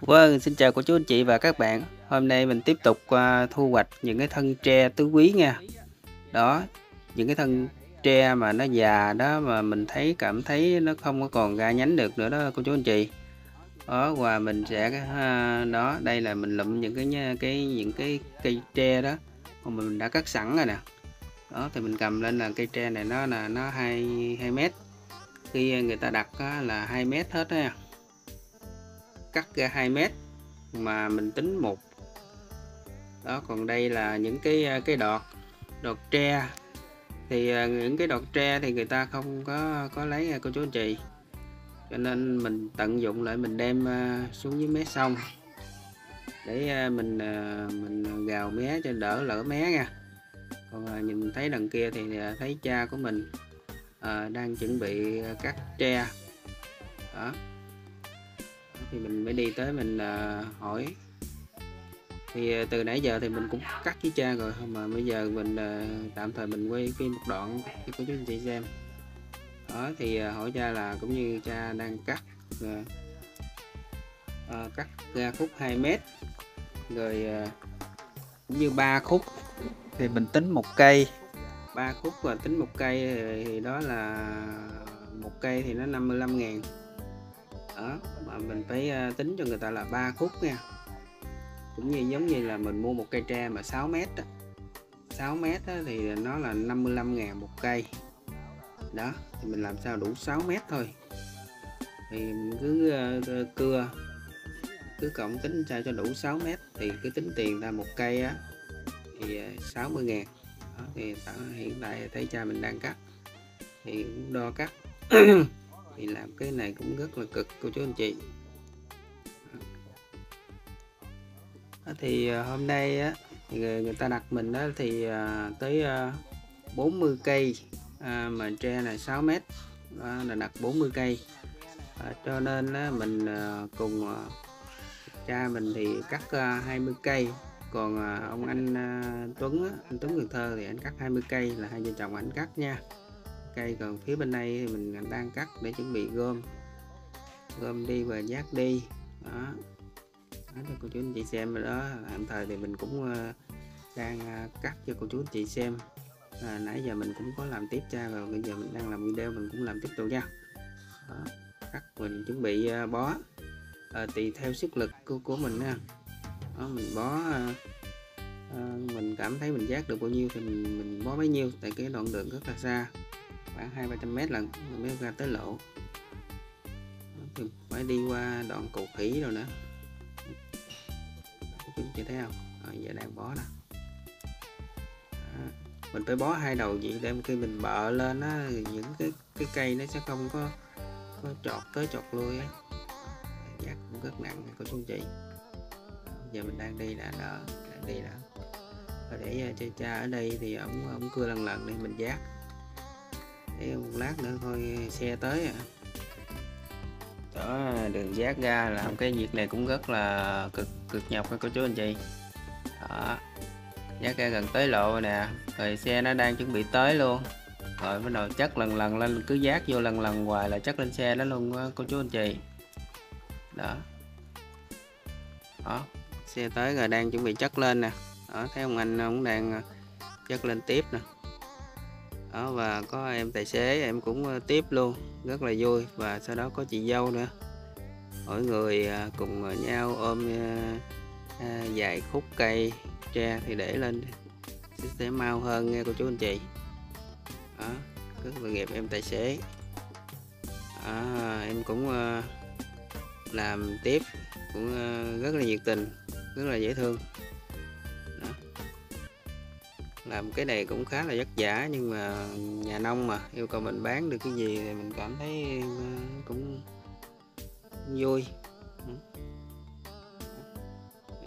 Vâng, xin chào cô chú anh chị và các bạn. Hôm nay mình tiếp tục uh, thu hoạch những cái thân tre tứ quý nha. Đó, những cái thân tre mà nó già đó mà mình thấy cảm thấy nó không có còn ra nhánh được nữa đó cô chú anh chị. Đó và mình sẽ uh, đó, đây là mình lụm những cái cái những cái cây tre đó mà mình đã cắt sẵn rồi nè. Đó thì mình cầm lên là cây tre này nó là nó 2 2 mét. Khi người ta đặt là 2 mét hết nha cắt ra 2 mét mà mình tính một. Đó, còn đây là những cái à, cái đọt đọt tre. Thì à, những cái đọt tre thì người ta không có có lấy cô chú anh chị. Cho nên mình tận dụng lại, mình đem à, xuống dưới mé sông để mình mình gào mé cho đỡ lỡ mé nha. Còn nhìn thấy đằng kia thì thấy cha của mình đang chuẩn bị cắt tre. Đó thì mình mới đi tới mình uh, hỏi. Thì uh, từ nãy giờ thì mình cũng cắt với cha rồi mà bây giờ mình uh, tạm thời mình quay phim một đoạn cho cô chú anh chị xem. Đó thì uh, hỏi cha là cũng như cha đang cắt uh, uh, cắt ra khúc 2 mét rồi uh, cũng như ba khúc. Thì mình tính một cây. Ba khúc và tính một cây thì đó là một cây thì nó 55 ngàn đó mà mình phải ờ, tính cho người ta là ba khúc nha. Cũng như giống như là mình mua một cây tre mà 6 mét đó. 6 mét đó, thì nó là 55 ngàn một cây. Đó thì mình làm sao đủ 6 mét thôi. Thì mình cứ uh, cưa. Cứ cộng tính sao cho đủ 6 mét thì cứ tính tiền ra một cây á thì 60 ngàn. Đó, thì hiện tại thấy cha mình đang cắt thì cũng đo cắt. thì làm cái này cũng rất là cực cô chú anh chị. Thì à, hôm nay á người, người ta đặt mình đó thì à, tới à, 40 cây à, mà tre là 6 mét. Đó, là đặt 40 cây. À, cho nên á, mình cùng cha mình thì cắt 20 cây. Còn ông anh Tuấn anh Tuấn Cần Thơ thì anh cắt 20 cây là hai vợ chồng anh cắt nha cây còn phía bên đây thì mình đang cắt để chuẩn bị gom. Gom đi và giác đi. Đó. Cho cô chú anh chị xem rồi đó. Tạm thời thì mình cũng ờ, đang ờ, cắt cho cô chú anh chị xem. À, nãy giờ mình cũng có làm tiếp cha rồi bây giờ mình đang làm video mình cũng làm tiếp tục nha. Đó, cắt mình chuẩn bị ờ, bó. À, tùy theo sức lực của, của mình nha đó, mình bó à, mình cảm thấy mình giác được bao nhiêu thì mình, mình bó bấy nhiêu tại cái đoạn đường rất là xa khoảng hai ba trăm mét lần mới ra tới lộ, thì phải đi qua đoạn cầu khỉ rồi nữa chúng chị thấy không? Rồi giờ đang bó nè mình phải bó hai đầu vậy đem khi mình bợ lên á những cái cái cây nó sẽ không có có chọt tới chọt lui á. Giác cũng rất nặng của chú chị. Giờ mình đang đi là đỡ đang đi đã. Và để ờ, cho cha ở đây thì ông ông cưa lần lần để mình giác để một lát nữa thôi, xe tới à đó, đường giác ra làm cái việc này cũng rất là cực cực nhọc các cô chú anh chị. Đó, giác ra gần tới lộ nè, rồi xe nó đang chuẩn bị tới luôn. Rồi bắt đầu chất lần lần lên, cứ giác vô lần lần hoài là chất lên xe đó luôn cô chú anh chị. Đó. Đó, xe tới rồi đang chuẩn bị chất lên nè. Đó, thấy ông anh cũng đang ờ, chất lên tiếp nè đó và có em tài xế em cũng ờ, tiếp luôn rất là vui. Và sau đó có chị dâu nữa. Mỗi người à, cùng ờ, nhau ôm ờ, à, vài khúc cây tre thì để lên sẽ mau hơn nghe cô chú anh chị. Đó rất là nghiệp em tài xế. À, em cũng làm tiếp cũng rất là nhiệt tình rất là dễ thương làm cái này cũng khá là vất vả nhưng mà nhà nông mà yêu cầu mình bán được cái gì thì mình cảm thấy ờ, cũng vui. Ừ.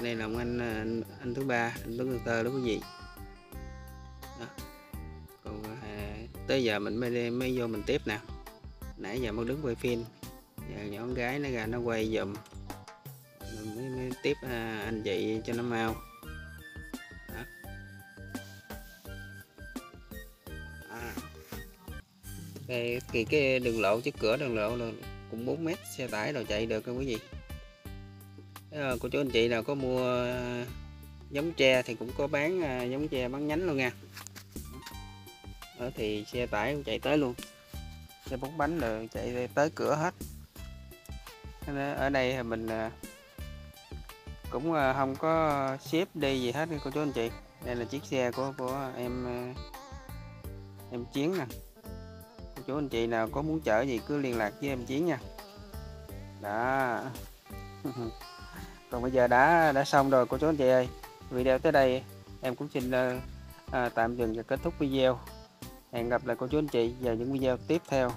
Đây là ông anh ờ, anh, anh thứ ba anh Tuấn Tơ đó quý vị đó. còn à, tới giờ mình mới mới vô mình tiếp nè. Nãy giờ mới đứng quay phim giờ nhỏ con gái nó ra nó quay giùm. Mình mới, mới tiếp à, anh chị cho nó mau. Cái, cái, cái đường lộ trước cửa đường lộ là cũng 4 mét xe tải rồi chạy được các quý vị? À, cô chú anh chị nào có mua ờ, giống tre thì cũng có bán à, giống tre bán nhánh luôn nha. Ở thì xe tải cũng chạy tới luôn. Xe bốn bánh rồi chạy tới cửa hết. Ở đây thì mình à, cũng à, không có xếp đi gì hết cô chú anh chị. Đây là chiếc xe của của em em chiến nè cô chú anh chị nào có muốn chở gì cứ liên lạc với em chiến nha. Đó. Còn bây giờ đã đã xong rồi cô chú anh chị ơi. Video tới đây em cũng xin uh, à, tạm dừng và kết thúc video. Hẹn gặp lại cô chú anh chị vào những video tiếp theo.